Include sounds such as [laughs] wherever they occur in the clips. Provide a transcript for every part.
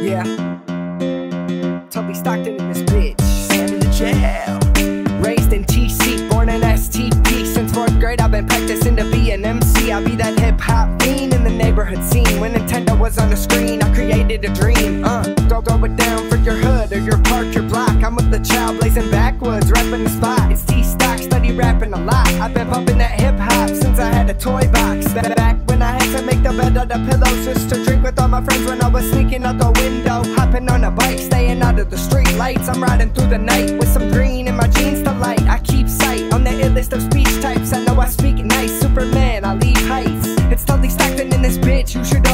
Yeah. Tully Stockton in this bitch. Sent to the jail. Raised in TC, born in STP. Since fourth grade, I've been practicing to be an MC. I be that hip hop fiend in the neighborhood scene. When Nintendo was on the screen, I created a dream. Uh, don't go it down for your hood or your park, your block. I'm with the child blazing backwoods, rapping the spot. It's T Stock, study rapping a lot. I've been bumping that hip hop since I had a toy box. Back make the pillows just to drink with all my friends when I was sneaking out the window. Hopping on a bike, staying out of the street lights. I'm riding through the night with some green in my jeans to light. I keep sight on the illest of speech types. I know I speak nice, Superman, I leave heights. It's Tully Stockton in this bitch. You should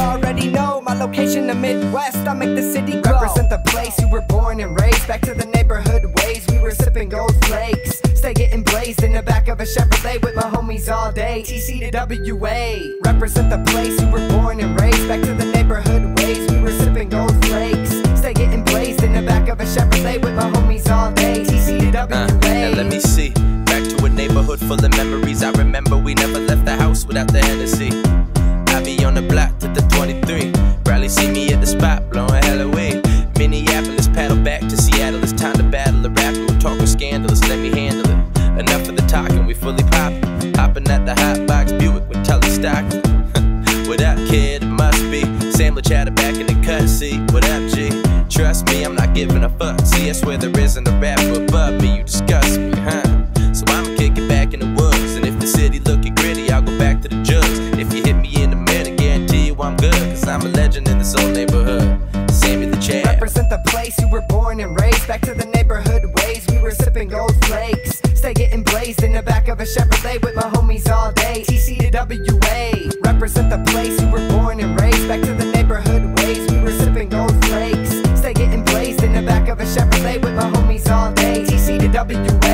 location, the Midwest. I make the city grow. Represent the place you were born and raised. Back to the neighborhood ways. We were sipping gold flakes. Stay getting blazed in the back of a Chevrolet with my homies all day. TC to WA. Represent the place you were born and raised. Back to the neighborhood ways. We were sipping gold flakes. Stay getting blazed in the back of a Chevrolet with my homies all day. TC to WA. Uh, now let me see. Back to a neighborhood full of memories. I remember we never left the house without the Hennessy. I be on the block scandalous. Let me handle it. Enough of the talking, we fully poppin'. Hopping at the hot box Buick with Tully stock. [laughs] what up, kid? It must be sandwich chatter back in the cut seat. What up, G? Trust me, I'm not giving a fuck. See, I swear there isn't a rapper above me. You disgust me, huh? So I'ma kick it back in the woods. And if the city looking gritty, I'll go back to the jugs. If you hit me in a minute, guarantee you I'm good. Cause I'm a legend in this old neighborhood the place you were born and raised. Back to the neighborhood ways, we were sipping gold flakes. Stay getting blazed in the back of a Chevrolet with my homies all day. TC to WA, represent the place you were born and raised. Back to the neighborhood ways, we were sipping gold flakes. Stay getting blazed in the back of a Chevrolet with my homies all day. TC to WA.